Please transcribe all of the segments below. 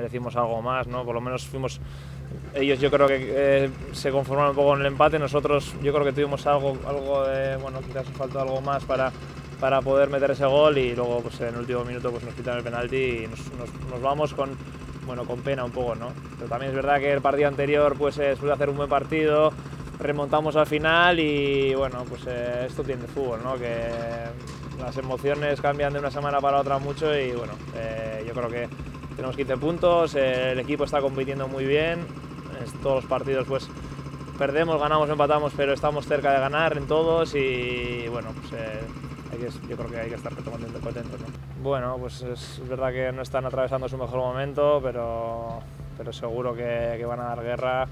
merecimos algo más, ¿no? Por lo menos fuimos ellos yo creo que eh, se conformaron un poco con el empate, nosotros yo creo que tuvimos algo, algo de, bueno, quizás nos faltó algo más para, para poder meter ese gol y luego pues, en el último minuto pues, nos quitan el penalti y nos, nos, vamos con, bueno, con pena un poco, ¿no? Pero también es verdad que el partido anterior pues eh, suele hacer un buen partido, remontamos al final y bueno, pues eh, esto tiene el fútbol, ¿no? Que las emociones cambian de una semana para otra mucho y bueno, yo creo que tenemos 15 puntos, el equipo está compitiendo muy bien, en todos los partidos pues perdemos, ganamos, empatamos, pero estamos cerca de ganar en todos y bueno, pues eh, yo creo que hay que estar contentos. contentos ¿no? Bueno, pues es verdad que no están atravesando su mejor momento, pero, pero seguro que, van a dar guerra.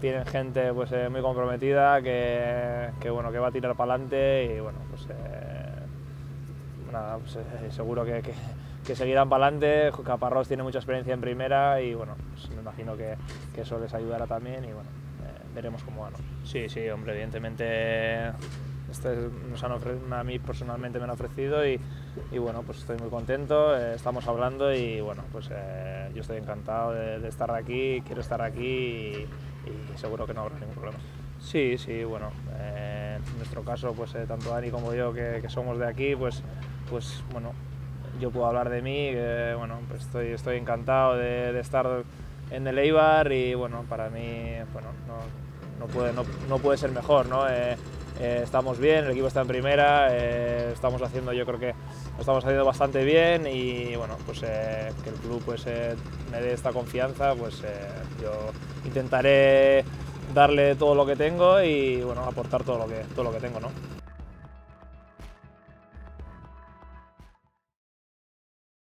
Tienen gente pues, eh, muy comprometida que, bueno, que va a tirar para adelante y bueno, pues eh, nada, pues, seguro que seguirán para adelante. Caparrós tiene mucha experiencia en primera y bueno, pues me imagino que, que, eso les ayudará también y bueno, eh, veremos cómo van. Sí, sí, hombre, evidentemente este nos han a mí personalmente me han ofrecido y, y bueno, pues estoy muy contento, eh, estamos hablando y bueno, pues eh, yo estoy encantado de, estar aquí, quiero estar aquí y, y, seguro que no habrá ningún problema. Sí, sí, bueno, en nuestro caso, pues tanto Dani como yo que, que somos de aquí, pues, pues bueno, yo puedo hablar de mí, bueno, pues estoy, estoy encantado de, estar en el Eibar y bueno, para mí bueno, no, no puede, no, puede ser mejor. ¿no? Eh, eh, estamos bien, el equipo está en primera, eh, estamos haciendo, yo creo que estamos haciendo bastante bien y bueno, pues que el club pues, me dé esta confianza, pues yo intentaré darle todo lo que tengo y bueno, aportar todo lo que, todo lo que tengo. ¿no?